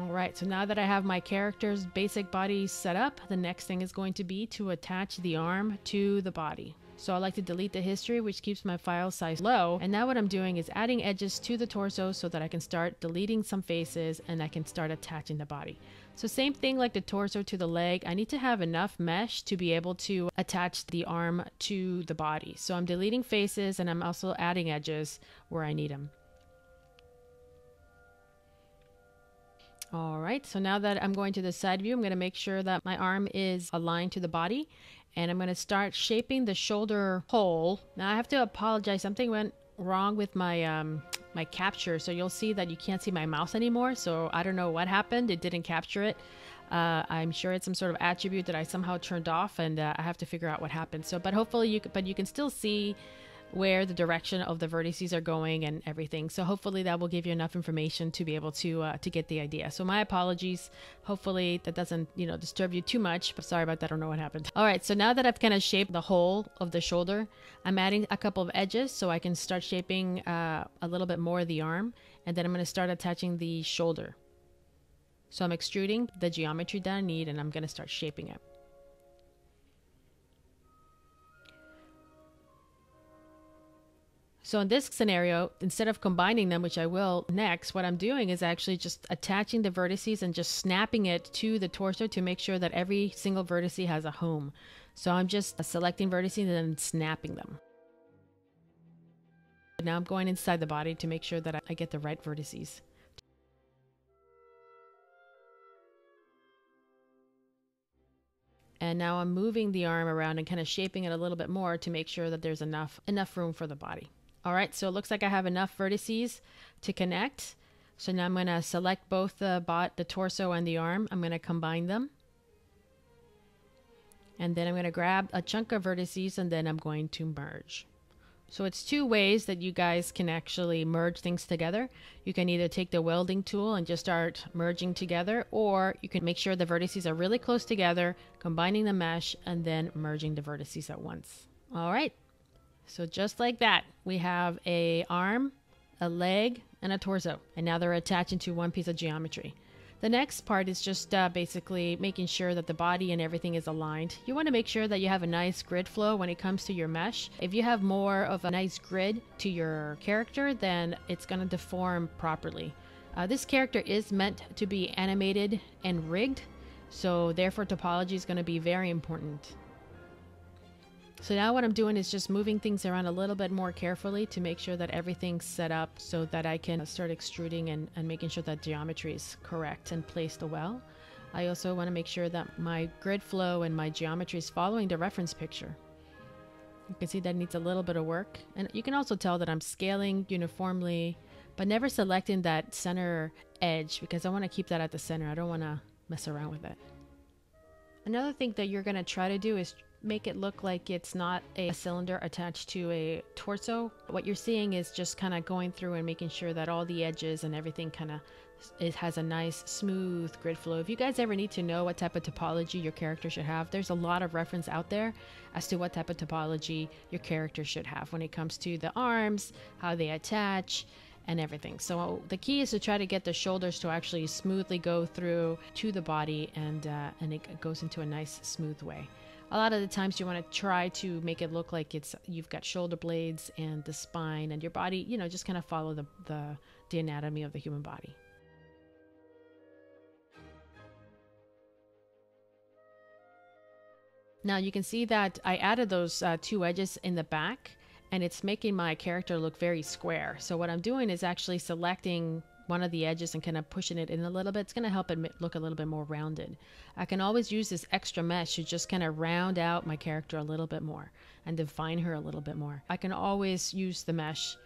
All right, so now that I have my character's basic body set up, the next thing is going to be to attach the arm to the body. So I like to delete the history, which keeps my file size low. And now what I'm doing is adding edges to the torso so that I can start deleting some faces and I can start attaching the body. So same thing like the torso to the leg, I need to have enough mesh to be able to attach the arm to the body. So I'm deleting faces and I'm also adding edges where I need them. All right, so now that I'm going to the side view, I'm gonna make sure that my arm is aligned to the body and I'm gonna start shaping the shoulder hole. Now I have to apologize, something went wrong with my um, my capture, so you'll see that you can't see my mouse anymore. So I don't know what happened, it didn't capture it. Uh, I'm sure it's some sort of attribute that I somehow turned off and uh, I have to figure out what happened. So, but hopefully you, but you can still see where the direction of the vertices are going and everything. So hopefully that will give you enough information to be able to uh, to get the idea. So my apologies. Hopefully that doesn't you know disturb you too much. But sorry about that. I don't know what happened. All right. So now that I've kind of shaped the whole of the shoulder, I'm adding a couple of edges so I can start shaping uh, a little bit more of the arm, and then I'm going to start attaching the shoulder. So I'm extruding the geometry that I need, and I'm going to start shaping it. So in this scenario, instead of combining them, which I will next, what I'm doing is actually just attaching the vertices and just snapping it to the torso to make sure that every single vertice has a home. So I'm just selecting vertices and then snapping them. Now I'm going inside the body to make sure that I get the right vertices. And now I'm moving the arm around and kind of shaping it a little bit more to make sure that there's enough enough room for the body. All right, so it looks like I have enough vertices to connect. So now I'm going to select both the bot, the torso and the arm. I'm going to combine them. And then I'm going to grab a chunk of vertices and then I'm going to merge. So it's two ways that you guys can actually merge things together. You can either take the welding tool and just start merging together, or you can make sure the vertices are really close together, combining the mesh, and then merging the vertices at once. All right, so just like that, we have a arm, a leg, and a torso. And now they're attached into one piece of geometry. The next part is just uh, basically making sure that the body and everything is aligned. You want to make sure that you have a nice grid flow when it comes to your mesh. If you have more of a nice grid to your character, then it's going to deform properly. Uh, this character is meant to be animated and rigged, so therefore topology is going to be very important. So now what I'm doing is just moving things around a little bit more carefully to make sure that everything's set up so that I can start extruding and, and making sure that geometry is correct and placed well. I also want to make sure that my grid flow and my geometry is following the reference picture. You can see that needs a little bit of work. And you can also tell that I'm scaling uniformly, but never selecting that center edge because I want to keep that at the center. I don't want to mess around with it. Another thing that you're going to try to do is make it look like it's not a cylinder attached to a torso. What you're seeing is just kind of going through and making sure that all the edges and everything kind of it has a nice smooth grid flow. If you guys ever need to know what type of topology your character should have, there's a lot of reference out there as to what type of topology your character should have when it comes to the arms, how they attach, and everything. So the key is to try to get the shoulders to actually smoothly go through to the body and uh, and it goes into a nice smooth way a lot of the times you want to try to make it look like it's you've got shoulder blades and the spine and your body you know just kind of follow the, the, the anatomy of the human body. Now you can see that I added those uh, two edges in the back and it's making my character look very square. So what I'm doing is actually selecting one of the edges and kind of pushing it in a little bit, it's going to help it look a little bit more rounded. I can always use this extra mesh to just kind of round out my character a little bit more and define her a little bit more. I can always use the mesh.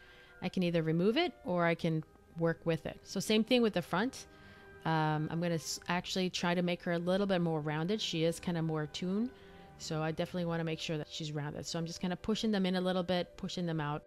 I can either remove it or I can work with it. So same thing with the front. Um, I'm going to actually try to make her a little bit more rounded. She is kind of more tuned. So I definitely want to make sure that she's rounded. So I'm just kind of pushing them in a little bit, pushing them out.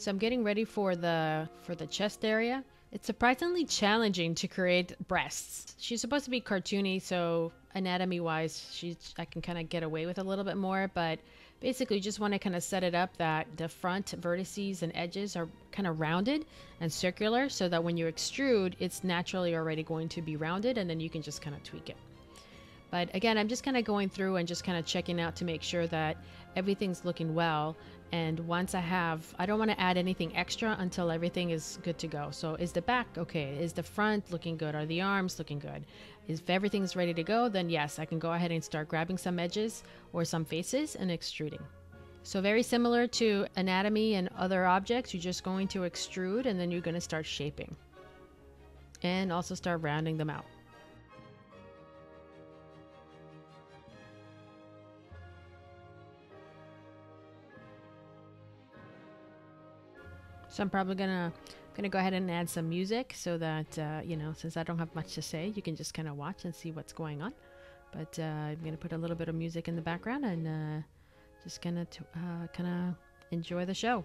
So I'm getting ready for the for the chest area. It's surprisingly challenging to create breasts. She's supposed to be cartoony, so anatomy wise, she's I can kind of get away with a little bit more, but basically you just want to kind of set it up that the front vertices and edges are kind of rounded and circular so that when you extrude, it's naturally already going to be rounded and then you can just kind of tweak it. But again, I'm just kind of going through and just kind of checking out to make sure that everything's looking well. And once I have, I don't want to add anything extra until everything is good to go. So is the back okay? Is the front looking good? Are the arms looking good? If everything's ready to go, then yes, I can go ahead and start grabbing some edges or some faces and extruding. So very similar to anatomy and other objects, you're just going to extrude and then you're going to start shaping. And also start rounding them out. So I'm probably gonna gonna go ahead and add some music so that uh, you know since I don't have much to say, you can just kind of watch and see what's going on. But uh, I'm gonna put a little bit of music in the background and uh, just gonna uh, kind of enjoy the show.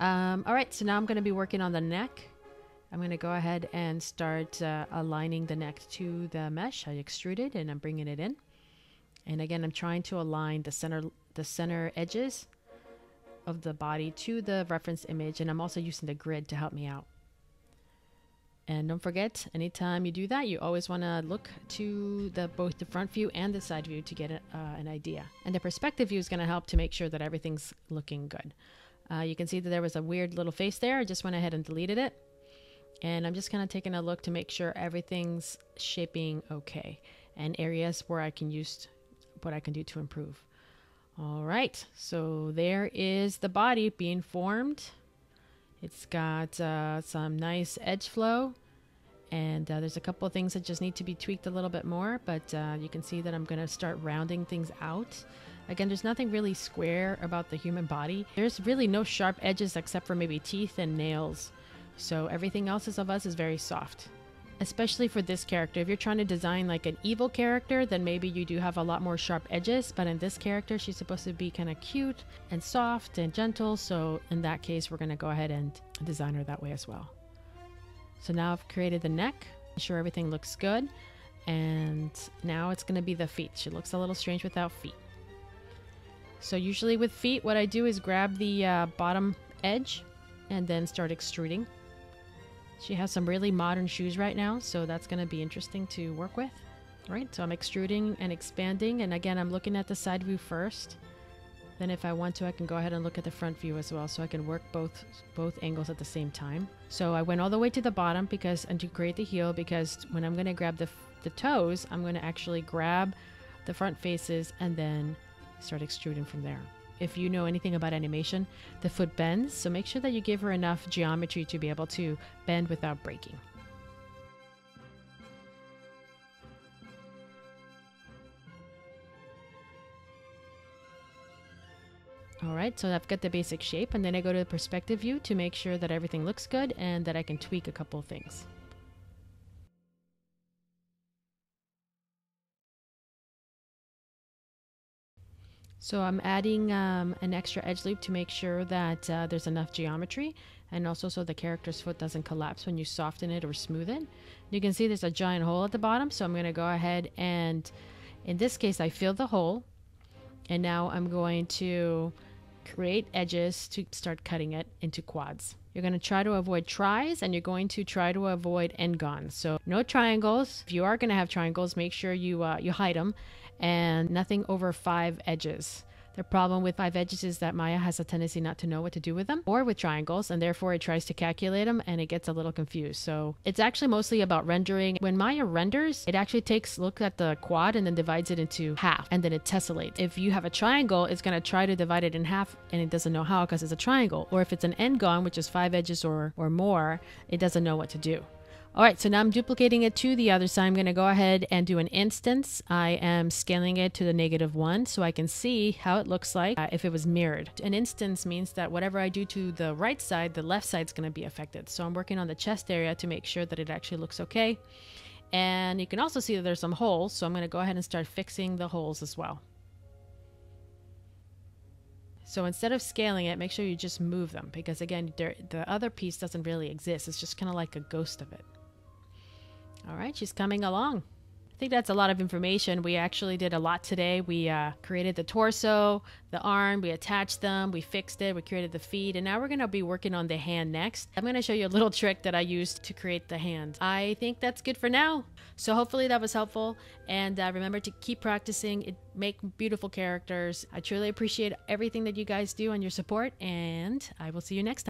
Um, all right, so now I'm going to be working on the neck. I'm going to go ahead and start uh, aligning the neck to the mesh. I extruded and I'm bringing it in. And again, I'm trying to align the center the center edges of the body to the reference image. And I'm also using the grid to help me out. And don't forget, anytime you do that, you always want to look to the both the front view and the side view to get uh, an idea. And the perspective view is going to help to make sure that everything's looking good. Uh, you can see that there was a weird little face there. I just went ahead and deleted it. And I'm just kind of taking a look to make sure everything's shaping okay and areas where I can use what I can do to improve. All right, so there is the body being formed. It's got uh, some nice edge flow and uh, there's a couple of things that just need to be tweaked a little bit more, but uh, you can see that I'm going to start rounding things out. Again, there's nothing really square about the human body. There's really no sharp edges except for maybe teeth and nails. So everything else is of us is very soft. Especially for this character. If you're trying to design like an evil character, then maybe you do have a lot more sharp edges. But in this character, she's supposed to be kind of cute and soft and gentle. So in that case, we're going to go ahead and design her that way as well. So now I've created the neck. Sure everything looks good. And now it's going to be the feet. She looks a little strange without feet. So usually with feet, what I do is grab the uh, bottom edge and then start extruding. She has some really modern shoes right now, so that's going to be interesting to work with. All right, so I'm extruding and expanding, and again, I'm looking at the side view first. Then if I want to, I can go ahead and look at the front view as well, so I can work both both angles at the same time. So I went all the way to the bottom because and to create the heel because when I'm going to grab the the toes, I'm going to actually grab the front faces and then start extruding from there. If you know anything about animation, the foot bends, so make sure that you give her enough geometry to be able to bend without breaking. All right, so I've got the basic shape and then I go to the perspective view to make sure that everything looks good and that I can tweak a couple of things. So I'm adding um, an extra edge loop to make sure that uh, there's enough geometry and also so the character's foot doesn't collapse when you soften it or smooth it. You can see there's a giant hole at the bottom so I'm going to go ahead and in this case I fill the hole and now I'm going to create edges to start cutting it into quads. You're going to try to avoid tris and you're going to try to avoid n-gons. So no triangles. If you are going to have triangles, make sure you uh, you hide them and nothing over five edges. The problem with five edges is that Maya has a tendency not to know what to do with them or with triangles, and therefore it tries to calculate them and it gets a little confused. So it's actually mostly about rendering. When Maya renders, it actually takes look at the quad and then divides it into half and then it tessellates. If you have a triangle, it's going to try to divide it in half and it doesn't know how because it's a triangle. Or if it's an n-gon, which is five edges or, or more, it doesn't know what to do. All right, so now I'm duplicating it to the other side. I'm going to go ahead and do an instance. I am scaling it to the negative one so I can see how it looks like uh, if it was mirrored. An instance means that whatever I do to the right side, the left side is going to be affected. So I'm working on the chest area to make sure that it actually looks okay. And you can also see that there's some holes, so I'm going to go ahead and start fixing the holes as well. So instead of scaling it, make sure you just move them because again, the other piece doesn't really exist. It's just kind of like a ghost of it. All right, she's coming along. I think that's a lot of information. We actually did a lot today. We uh, created the torso, the arm, we attached them, we fixed it, we created the feet, and now we're going to be working on the hand next. I'm going to show you a little trick that I used to create the hand. I think that's good for now. So hopefully that was helpful, and uh, remember to keep practicing, it, make beautiful characters. I truly appreciate everything that you guys do and your support, and I will see you next time.